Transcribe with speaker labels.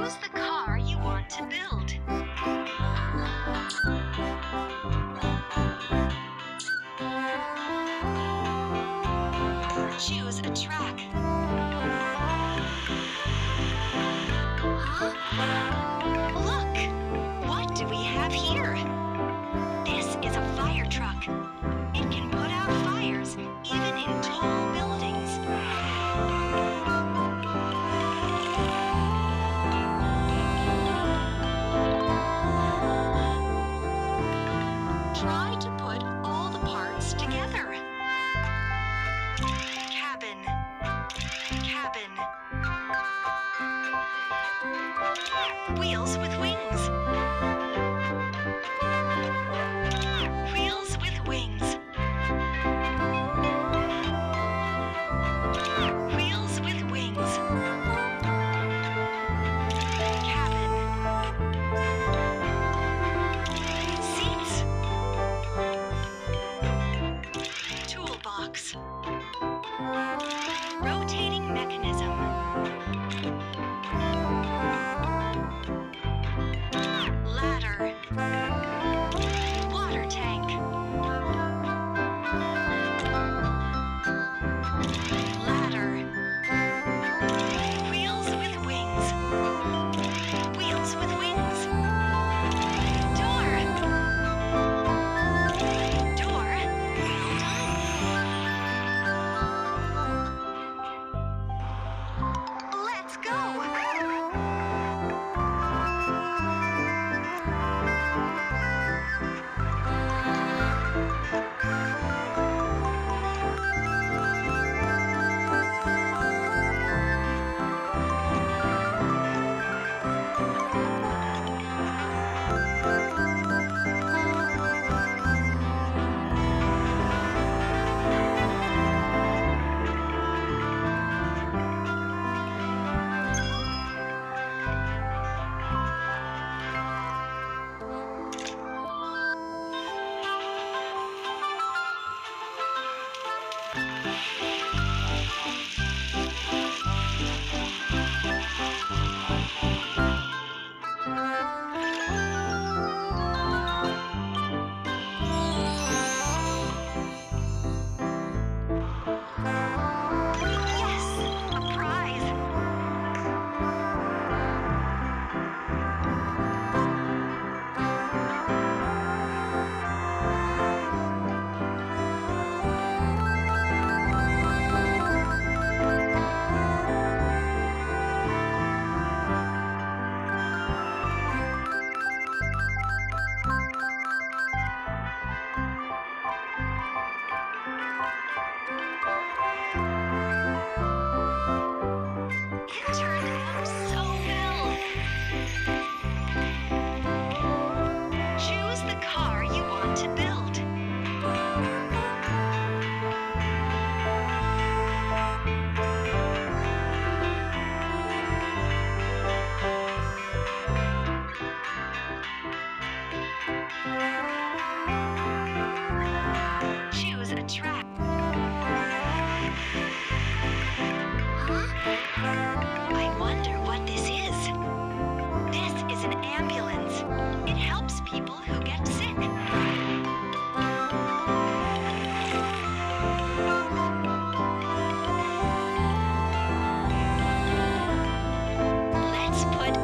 Speaker 1: Choose the car you want to build. Put